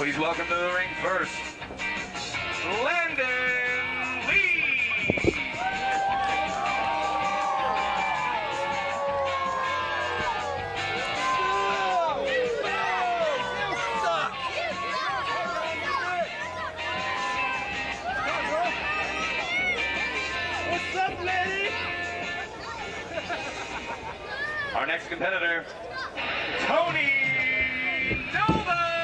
Please welcome to the ring first, Landon Lee. What's up, lady? Our next competitor, Tony Nova.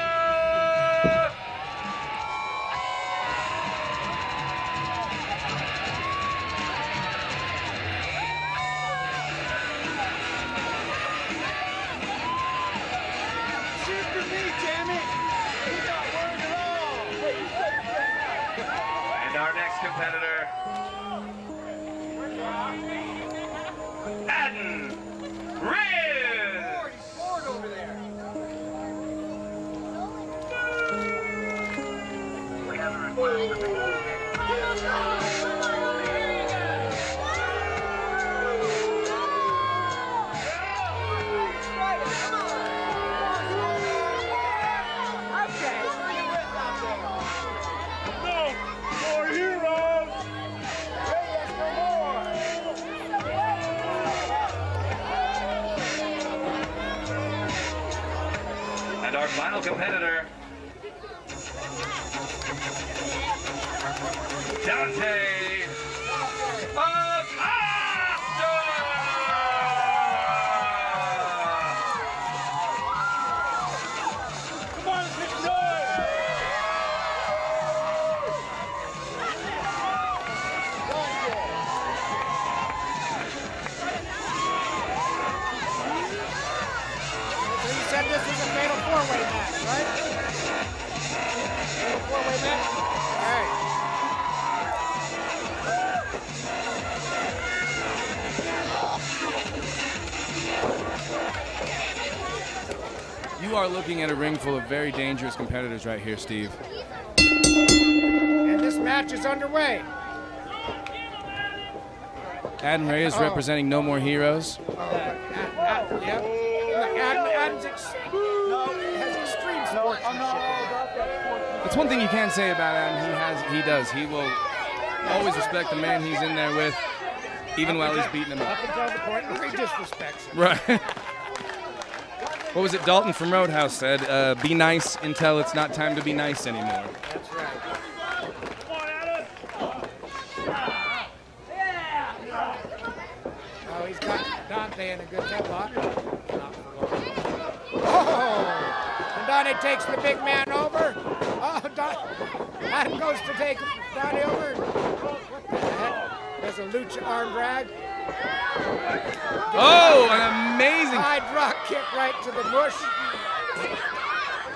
Competitor, Dante Acosta. Said this was a fatal four-way match, right? Fatal four-way match? All right. You are looking at a ring full of very dangerous competitors right here, Steve. And this match is underway. Adan Reyes Oh. representing No More Heroes. Uh, Ad- Ad- yep. Adan's ex- has extreme sportsmanship. That's one thing you can say about Adan. He has, he does. He will always respect the man he's in there with, even while he's beating him up. Up until the point where he disrespects him. Right. what was it? Dalton from Roadhouse said, uh, "Be nice until it's not time to be nice anymore." That's right. Oh, he's got Dante in a good headlock. Not for long. Dante takes the big man over. Oh, Don- Adan goes to take Dante over. What the heck? There's a lucha arm drag. Oh, an amazing! High drop kick right to the bush.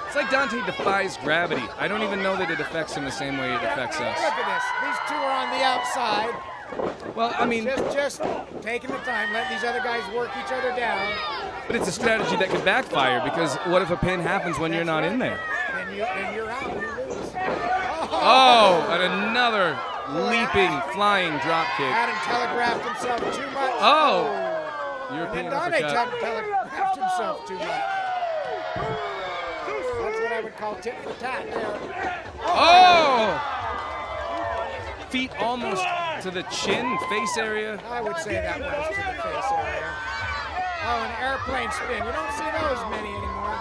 It's like Dante defies gravity. I don't even know that it affects him the same way it affects us. Look at this. These two are on the outside. Well, I mean, Just, just taking the time, letting these other guys work each other down. But it's a strategy that could backfire because what if a pin happens when you're not in there? Then, you, you're out. You lose. Oh, and another leaping, flying drop kick. Adan telegraphed himself too much. Oh. And European uppercut. tele- telegraphed himself too much. That's what I would call tit for tat there. Oh! Feet almost to the chin, face area. I would say that was to the face area. Oh, an airplane spin. You don't see those many anymore.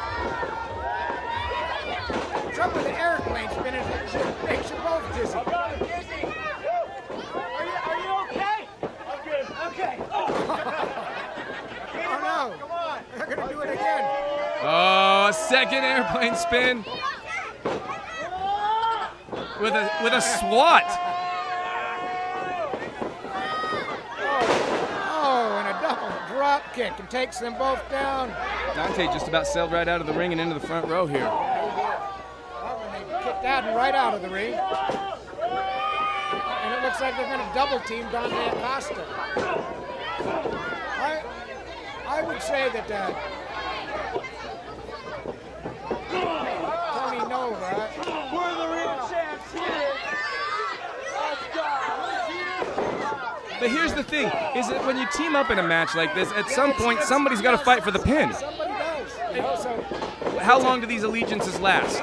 The trouble with the airplane spin is it makes you both dizzy. Are you, are you okay? I'm good. Okay. Oh. oh no! Come on. They're gonna do it again. Oh, a second airplane spin with a with a swat. Oh, and a double drop kick and takes them both down. Dante just about sailed right out of the ring and into the front row here. Oh, and kicked Adan right out of the ring. And it looks like they're going to double team Dante Acosta. I, I would say that uh, Tony Nova. We're the real champs here. Let's go. But here's the thing: is that when you team up in a match like this, at some point somebody's got to fight for the pin. Somebody does. You know, so How long do these allegiances last?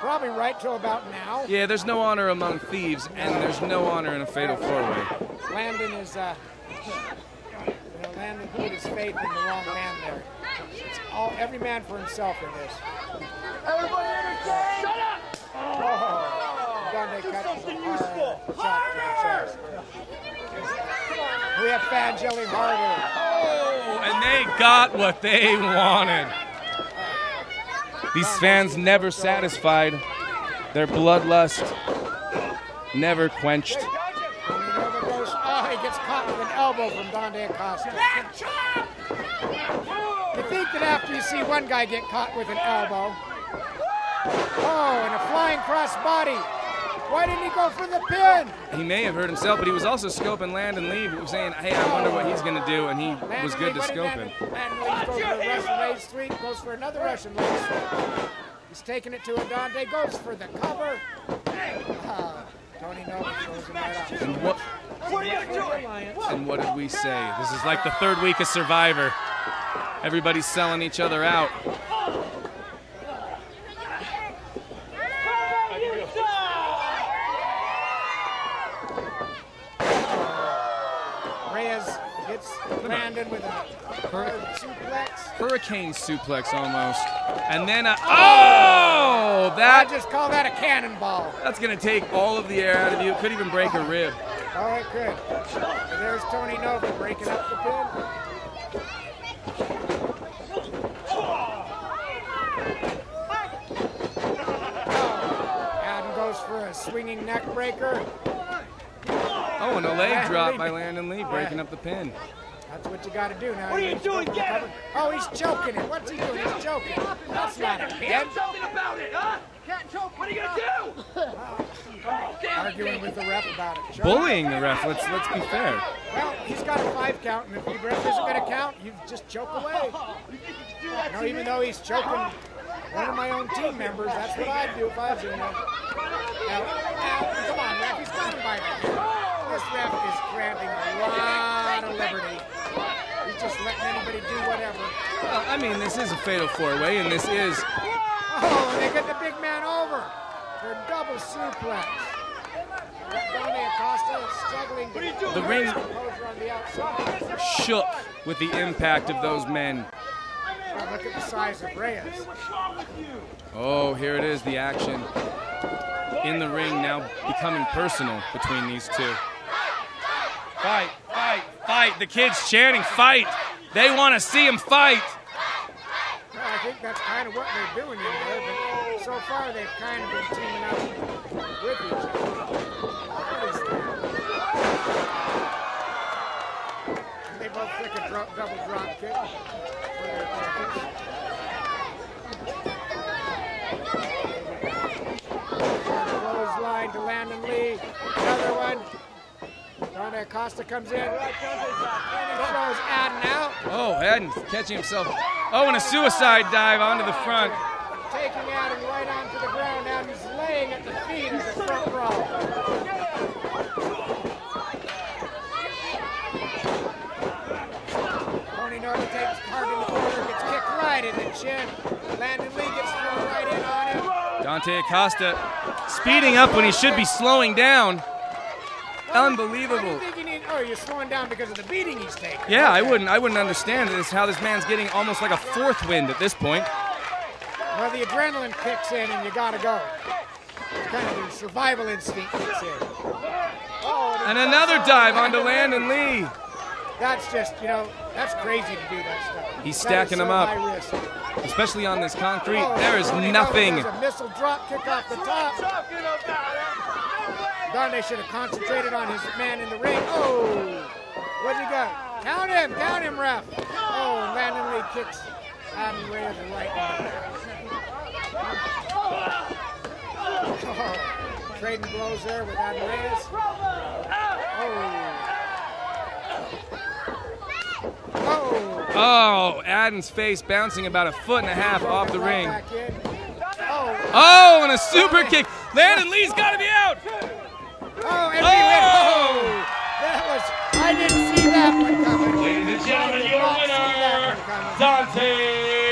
Probably right till about now. Yeah, there's no honor among thieves, and there's no honor in a fatal four-way. Landon is, uh, you know, Landon put his faith in the wrong man there. It's all every man for himself in this. Everybody entertained? Shut up! Oh, Dundee Do catches something a useful. shot to the. We have fans yelling harder. Oh, and they got what they wanted. These fans never satisfied. Their bloodlust never quenched. Tony Nova goes, oh, he gets caught with an elbow from Dante Acosta. You think that after you see one guy get caught with an elbow, oh, and a flying cross body, why didn't he go for the pin? He may have hurt himself, but he was also scoping Landon Lee, who was saying, hey, I wonder what he's going to do, and he was good to scope him. Landon Lee goes for a Russian leg sweep, goes for another Russian leg sweep. He's taking it to Dante, goes for the cover. Ah, Tony Nova throws him right off. And what, What are you doing? and what did we say? This is like the third week of Survivor. Everybody's selling each other out. Reyes hits Landon hard suplex. Hurricane suplex almost. And then a, oh, oh! I that just call that a cannonball. that's going to take all of the air out of you. It could even break a rib. All right, good. So there's Tony Nova breaking up the pin. Oh, Adan goes for a swinging neck breaker. Oh, and a leg drop by Landon Lee, breaking up the pin. That's what you got to do now. What are you needs doing? for Get him! Oh, he's choking it. What's he doing? He's choking. That's not a pin. Do something about it, huh? Can't choke. What are you gonna do? Oh, damn Arguing with the ref about it. Choke. Bullying the ref. Let's let's be fair. Well, he's got a five count, and if the ref isn't going to count, you just choke away. You think you can do that You know, even though he's choking one of my own team members, that's what I'd do if I was in there. Now, now, come on, ref, he's coming by me. This ref is granting a lot of liberty. He's just letting anybody do whatever. Well, I mean, this is a fatal four-way, and this is Oh, and they get the big man over for a double suplex. Dante Acosta struggling to What are you doing? the ring on the outside. shook with the impact of those men. Now look at the size of Reyes. What's wrong with you? Oh, here it is, the action in the ring now becoming personal between these two. Fight, fight, fight. The kids chanting, fight. They want to see him fight. Well, I think that's kind of what they're doing in there, so far they've kind of been teaming up with each other. What is that? They both took a dro- double drop kick for their champions. Clothesline to Landon Lee. Another one. Dante Acosta comes in. And he throws Adan out. Oh, Haddon catching himself. Oh, and a suicide dive onto the front. taking Adan right onto the ground. Now he's laying at the feet of the front row. Tony Nova takes part in the corner, gets kicked right in the chin. Landon Lee gets thrown right in on him. Dante Acosta speeding up when he should be slowing down. Why do Unbelievable. you think you need? Oh, you're slowing down because of the beating he's taking. Yeah, I wouldn't I wouldn't understand this how this man's getting almost like a fourth wind at this point. Well, the adrenaline kicks in and you gotta go. It's kind of the survival instinct kicks in. Oh, And another dive onto Landon Lee. That's just, you know, that's crazy to do that stuff. He's That is stacking so them up. Especially on this concrete. Oh, There is nothing. A missile drop kick off the top. About should have concentrated on his man in the ring. Oh, what'd he got? Count him, count him, ref. Oh, Landon Lee kicks Adan Reyes right in the Oh, trading blows there with Adan Reyes. Oh. Oh. Oh, Adan's face bouncing about a foot and a half off the ring. Oh, Oh, and a super kick. Landon Lee's got to be out. Oh, and we Oh! win. Oh, that was, I didn't see that one coming. Ladies and gentlemen, your winner, that one coming. Dante